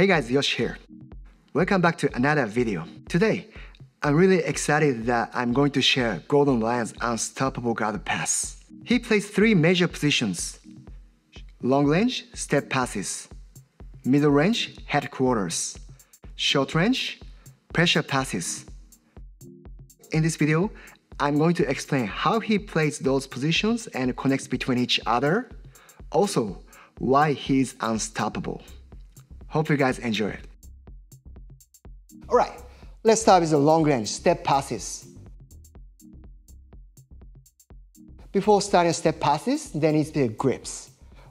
Hey guys, Yosh here. Welcome back to another video. Today, I'm really excited that I'm going to share Gordon Ryan's unstoppable guard pass. He plays three major positions. Long range, step passes. Middle range, headquarters. Short range, pressure passes. In this video, I'm going to explain how he plays those positions and connects between each other. Also, why he's unstoppable. Hope you guys enjoy it. Alright, let's start with the long range step passes. Before starting step passes, there needs to be grips.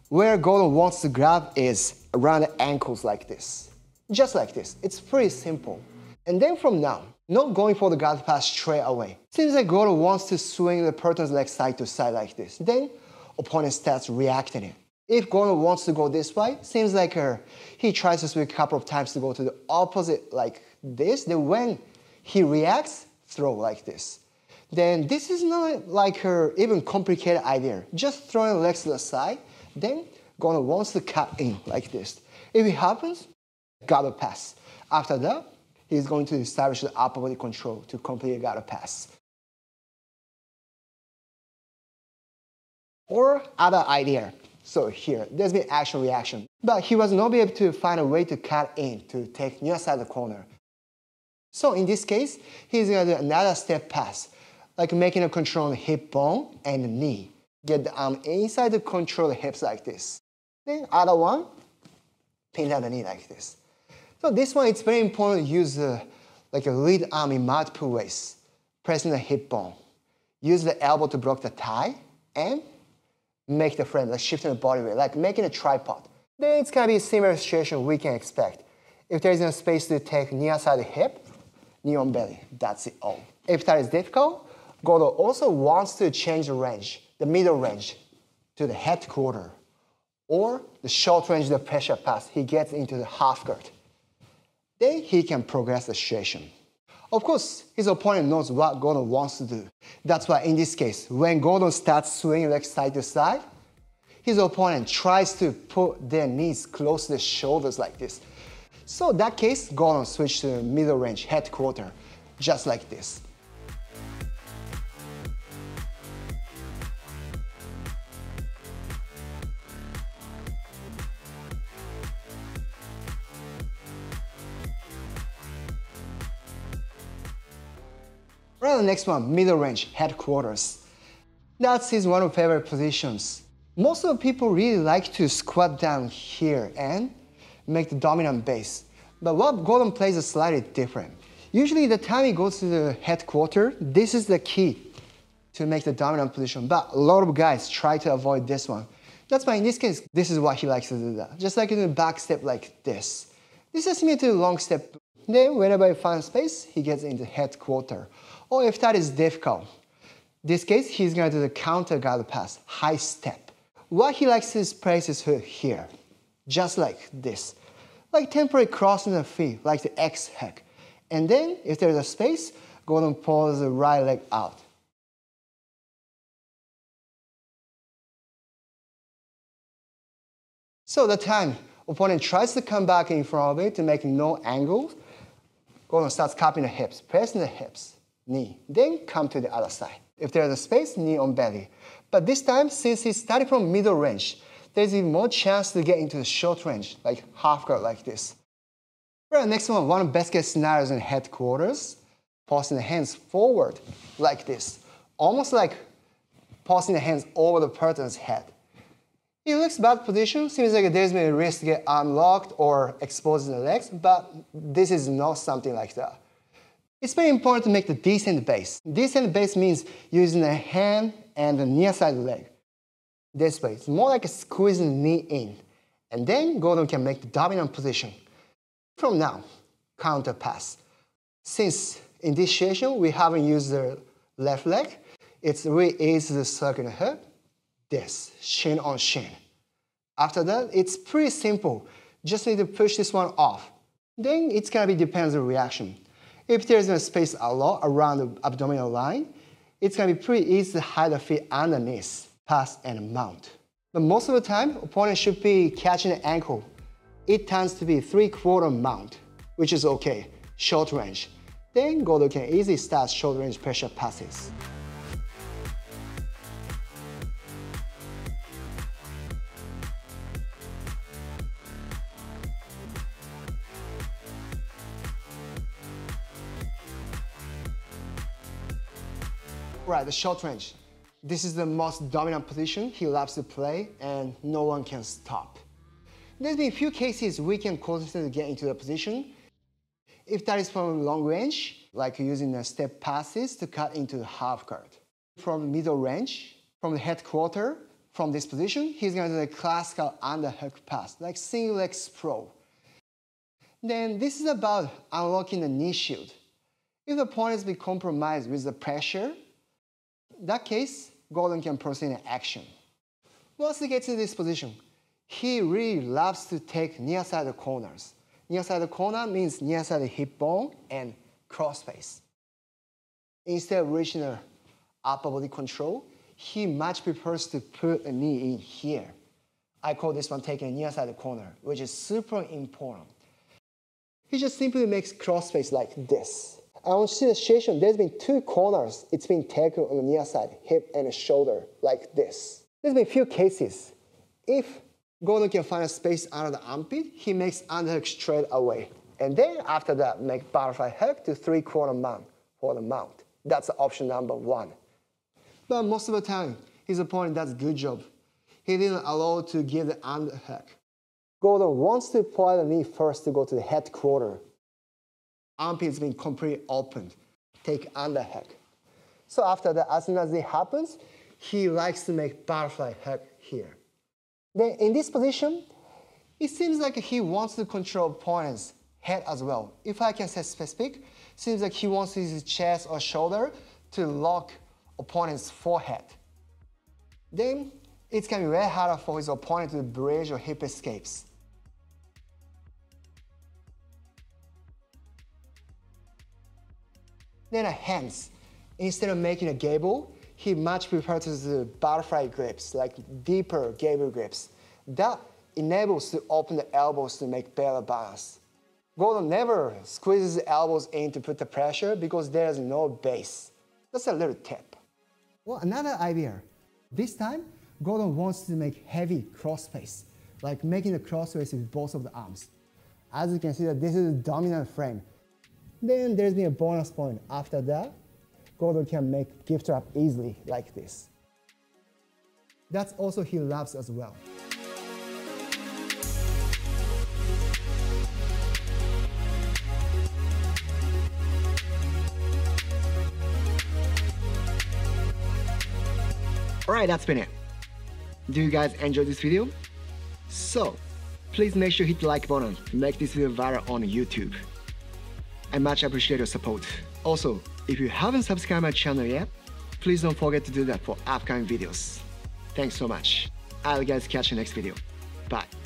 Where Gordon wants to grab is around the ankles like this. Just like this. It's pretty simple. And then from now, not going for the guard pass straight away. Seems like Gordon wants to swing the person's leg side to side like this. Then opponent starts reacting it. If Gordon wants to go this way, seems like uh, he tries to swing a couple of times to go to the opposite like this. Then when he reacts, throw like this. Then this is not like her even complicated idea. Just throwing legs to the side, then Gordon wants to cut in like this. If it happens, guard pass. After that, he's going to establish the upper body control to complete guard pass. Or other idea, so here, there's been action reaction. But he was not able to find a way to cut in to take near side the corner. So in this case, he's gonna do another step pass, like making a control on the hip bone and the knee. Get the arm inside to control the hips like this. Then other one, pin down the knee like this. So this one, it's very important to use uh, like a lead arm in multiple ways. Pressing the hip bone. Use the elbow to block the thigh and make the frame, like shifting the body weight, like making a tripod. Then it's gonna be a similar situation we can expect. If there is no space to take near side hip, knee on belly, that's it all. If that is difficult, Gordon also wants to change the range, the middle range, to the head quarter, or the short range, the pressure pass, he gets into the half guard. Then he can progress the situation. Of course, his opponent knows what Gordon wants to do. That's why in this case, when Gordon starts swinging leg side to side, his opponent tries to put their knees close to the shoulders like this. So that case, Gordon switch to middle range head quarter, just like this. Right, the next one, middle range, headquarters. That's his one of favorite positions. Most of the people really like to squat down here and make the dominant base. But what Gordon plays is slightly different. Usually the time he goes to the headquarter, this is the key to make the dominant position. But a lot of guys try to avoid this one. That's why in this case, this is what he likes to do that. Just like in the back step like this. This is similar to the long step. Then whenever he finds space, he gets into headquarter. Or if that is difficult, this case, he's gonna do the counter guard pass, high step. What he likes to place is here, just like this. Like temporary crossing the feet, like the X hack. And then, if there's a space, go and pull the right leg out. So the time opponent tries to come back in front of it to make no angle, Gordon starts cupping the hips, pressing the hips knee. Then come to the other side. If there's a space, knee on belly. But this time, since he's starting from middle range, there's even more chance to get into the short range, like half guard like this. Right, next one, one of best case scenarios in headquarters, passing the hands forward like this. Almost like passing the hands over the person's head. It looks bad position, seems like there's a risk to get unlocked or exposing the legs, but this is not something like that. It's very important to make the descent base. Descent base means using the hand and the near side leg. This way, it's more like squeezing the knee in. And then Gordon can make the dominant position. From now, counter pass. Since in this situation we haven't used the left leg, it's really easy to circle the hip. This, shin on shin. After that, it's pretty simple. Just need to push this one off. Then it's gonna be depends on reaction. If there's a space a lot around the abdominal line, it's gonna be pretty easy to hide the feet underneath, pass and mount. But most of the time, opponent should be catching the ankle it tends to be three-quarter mount, which is okay, short range. Then Gordon can easily start short range pressure passes. Right, the short range. This is the most dominant position he loves to play and no one can stop. There's been a few cases we can consistently get into the position. If that is from long range, like using the step passes to cut into the half guard. From middle range, from the headquarter, from this position, he's going to do the classical underhook pass, like single leg sprawl. Then this is about unlocking the knee shield. If the opponent has compromised with the pressure, that case, Gordon can proceed in action. Once he gets to this position, he really loves to take near side corners. Near side corner means near side hip bone and cross face. Instead of reaching the upper body control, he much prefers to put a knee in here. I call this one taking a near side corner, which is super important. He just simply makes cross face like this. The situation. There's been two corners. It's been taken on the near side, hip and shoulder, like this. There's been a few cases. If Gordon can find a space under the armpit, he makes underhook straight away. And then after that, make butterfly hook to three-quarter mount for the mount. That's option number one. But most of the time, his opponent does good job. He didn't allow to give the underhook. Gordon wants to apply the knee first to go to the headquarter armpit has been completely opened. Take underhook. So after that, as soon as it happens, he likes to make butterfly hook here. Then in this position, it seems like he wants to control opponent's head as well. If I can say specific, seems like he wants his chest or shoulder to lock opponent's forehead. Then it can be very hard for his opponent to bridge or hip escapes. Then a hands. Instead of making a gable, he much prefers the butterfly grips, like deeper gable grips. That enables to open the elbows to make better balance. Gordon never squeezes the elbows in to put the pressure because there is no base. That's a little tip. Well, another idea. This time, Gordon wants to make heavy cross face, like making the cross face with both of the arms. As you can see that this is a dominant frame, then there's been a bonus point. After that, Gordon can make gift wrap easily like this. That's also he loves as well. Alright, that's been it. Do you guys enjoy this video? So, please make sure hit the like button to make this video viral on YouTube. I much appreciate your support. Also, if you haven't subscribed my channel yet, please don't forget to do that for upcoming videos. Thanks so much. I'll guys catch you next video. Bye.